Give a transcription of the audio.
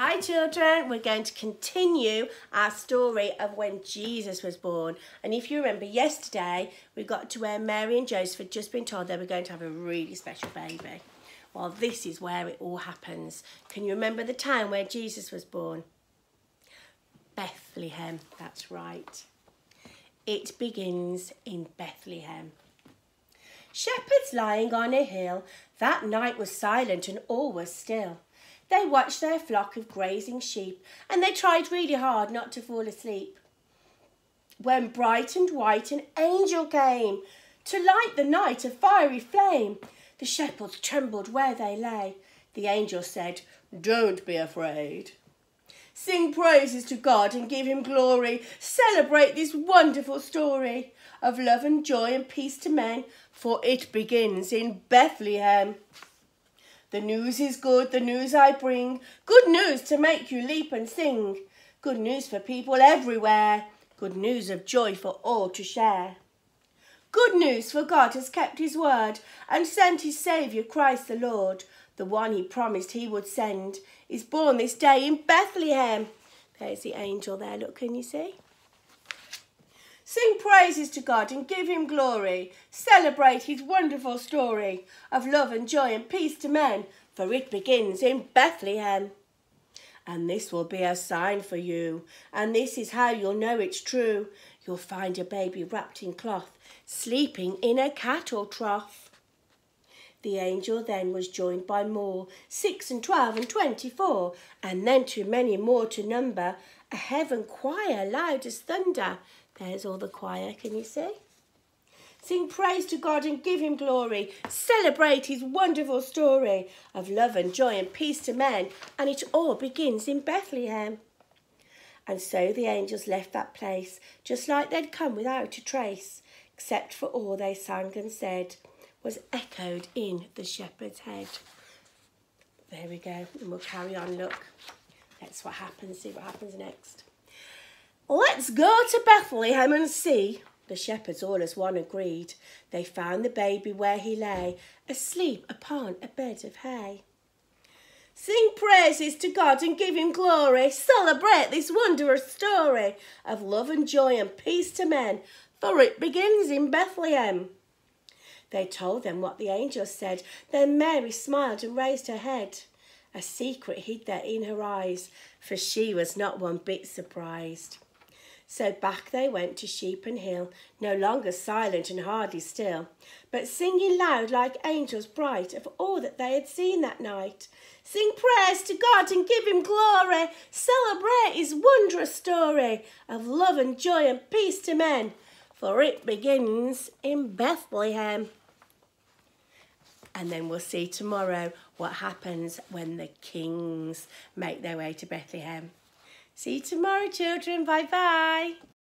Hi children, we're going to continue our story of when Jesus was born. And if you remember yesterday, we got to where Mary and Joseph had just been told they were going to have a really special baby. Well, this is where it all happens. Can you remember the town where Jesus was born? Bethlehem, that's right. It begins in Bethlehem. Shepherds lying on a hill, that night was silent and all was still. They watched their flock of grazing sheep and they tried really hard not to fall asleep. When bright and white an angel came to light the night a fiery flame, the shepherds trembled where they lay. The angel said, Don't be afraid. Sing praises to God and give him glory. Celebrate this wonderful story of love and joy and peace to men, for it begins in Bethlehem. The news is good, the news I bring. Good news to make you leap and sing. Good news for people everywhere. Good news of joy for all to share. Good news for God has kept his word and sent his Saviour Christ the Lord. The one he promised he would send is born this day in Bethlehem. There's the angel there, look, can you see? Sing praises to God and give him glory. Celebrate his wonderful story of love and joy and peace to men, for it begins in Bethlehem. And this will be a sign for you, and this is how you'll know it's true. You'll find a baby wrapped in cloth, sleeping in a cattle trough. The angel then was joined by more, six and twelve and twenty-four, and then too many more to number, a heaven choir loud as thunder, there's all the choir, can you see? Sing praise to God and give him glory. Celebrate his wonderful story of love and joy and peace to men. And it all begins in Bethlehem. And so the angels left that place, just like they'd come without a trace, except for all they sang and said was echoed in the shepherd's head. There we go, and we'll carry on, look. That's what happens, see what happens next. Let's go to Bethlehem and see. The shepherds all as one agreed. They found the baby where he lay, asleep upon a bed of hay. Sing praises to God and give him glory. Celebrate this wondrous story of love and joy and peace to men, for it begins in Bethlehem. They told them what the angel said. Then Mary smiled and raised her head. A secret hid there in her eyes, for she was not one bit surprised. So back they went to Sheep and Hill, no longer silent and hardly still, but singing loud like angels bright of all that they had seen that night. Sing prayers to God and give him glory, celebrate his wondrous story of love and joy and peace to men, for it begins in Bethlehem. And then we'll see tomorrow what happens when the kings make their way to Bethlehem. See you tomorrow, children. Bye bye.